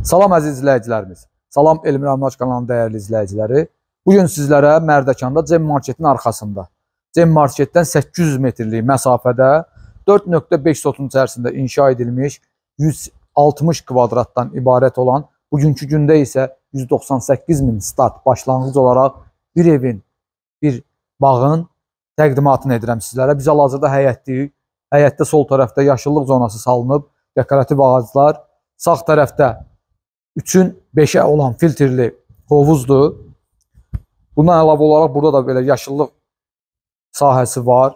Salam əziz izləyicilərimiz. Salam Elmir Amraç kanalının dəyərli izləyiciləri. Bu gün sizlərə Mərdəkanda Cem Marketin arxasında, Cem Marketdən 800 metrlik məsafədə 4.5 sotun içərisində inşa edilmiş 160 kvadratdan ibarət olan, bugünkü gündə isə 198 min start başlanğıc olaraq bir evin, bir bağın təqdimatını edirəm sizlərə. Biz hal-hazırda həyətdəyik. Həyətdə sol tərəfdə yaşıllıq zonası salınıb, dekorativ ağaclar. Sağ tərəfdə 3-ün 5-ə olan filtrli hovuzdur. Bundan əlavə olaraq burada da belə yaşıllıq sahəsi var.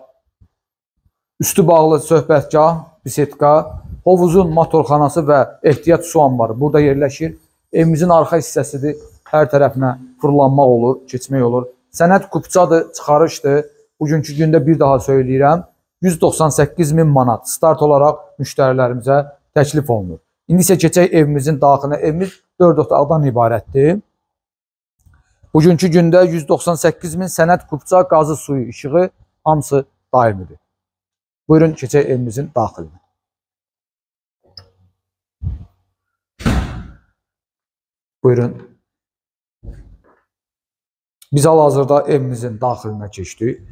Üstü bağlı söhbətgah, bisetka, hovuzun motorxanası və ehtiyat su anbarı burada yerləşir. Evimizin arxa hissəsidir. Hər tərəfinə fırlanmaq olur, keçmək olur. Sənəd kupçadır, çıxarışdır. Bugünkü gündə bir daha söyləyirəm. 198 min manat start olaraq müştərilərimizə təklif olunur. İndi isə keçək evimizin daxilinə. Evimiz 4 otaqdan ibarətdir. Bugünkü gündə 198 min sənəd kupça, qazı suyu, işığı hamısı daimidir. Buyurun keçək evimizin daxilinə. Buyurun. Biz hal-hazırda evimizin daxilinə keçdik.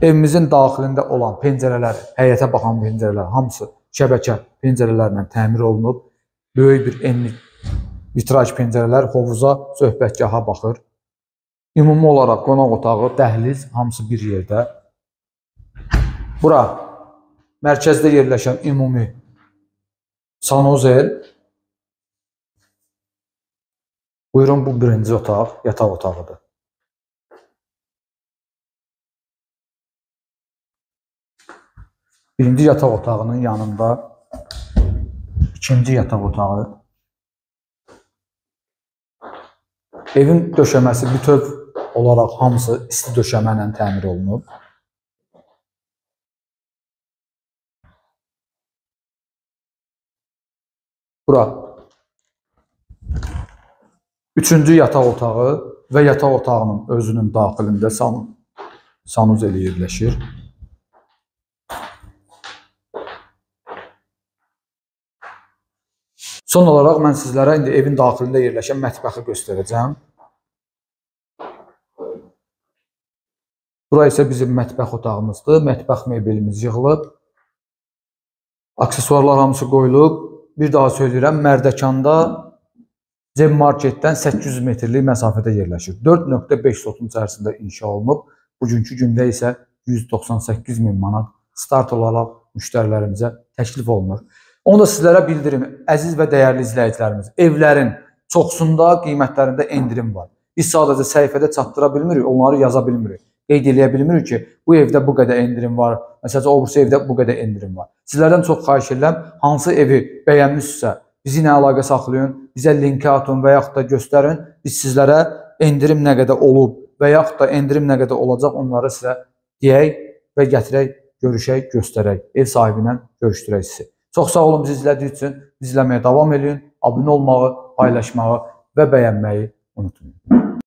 Evimizin daxilində olan pəncərələr, həyətə baxan pəncərələr hamısı şəbəkə pəncərələrlə təmir olunub. Böyük bir enli vitraj pəncərələr hovuza, söhbətgaha baxır. Ümumi olaraq qonaq otağı, dəhliz hamısı bir yerdə. Bura mərkəzdə yerləşən ümumi sanuzel. Buyurun bu birinci otaq, yataq otağıdır. Birinci yataq otağının yanında ikinci yataq otağı. Evin döşəməsi bütöv olaraq hamısı isti döşəmə ilə təmir olunub. Bura üçüncü yataq otağı və yataq otağının özünün daxilində san sanuz eli yerləşir. Son olaraq mən sizlərə indi evin daxilində yerləşən mətbəxi göstərəcəm. Bura isə bizim mətbəx otağımızdır. Mətbəx mebelimiz yığılıb. Aksesuarlar hamısı qoyulub. Bir daha söyləyirəm, Mərdəkanda Cem Marketdən 800 metrlik məsafədə yerləşir. 4.5 sotun içərisində inşa olunub. Bugünkü gündə isə 198 min manat start olaraq müştərilərimizə təklif olunur. Onu da sizlərə bildirim, əziz və dəyərli izləyicilərimiz. Evlərin çoxsunda qiymətlərində endirim var. Biz sadəcə səhifədə çatdıra bilmirik, onları yaza bilmirik. Qeyd eləyə bilmirik ki, bu evdə bu qədər endirim var, məsələn, o birisi evdə bu qədər endirim var. Sizlərdən çox xahiş edirəm, hansı evi bəyənmişsə, bizi ilə əlaqə saxlayın, bizə linki atın və yaxud da göstərin. Biz sizlərə endirim nə qədər olub və yaxud da endirim nə qədər olacaq, onları sizə deyək və gətirək, görüşək, göstərək, ev sahibi ilə görüşdürək sizi. Çox sağ olun bizi izlədiyi üçün. Biz izləməyə davam edin. Abunə olmağı, paylaşmağı və bəyənməyi unutmayın.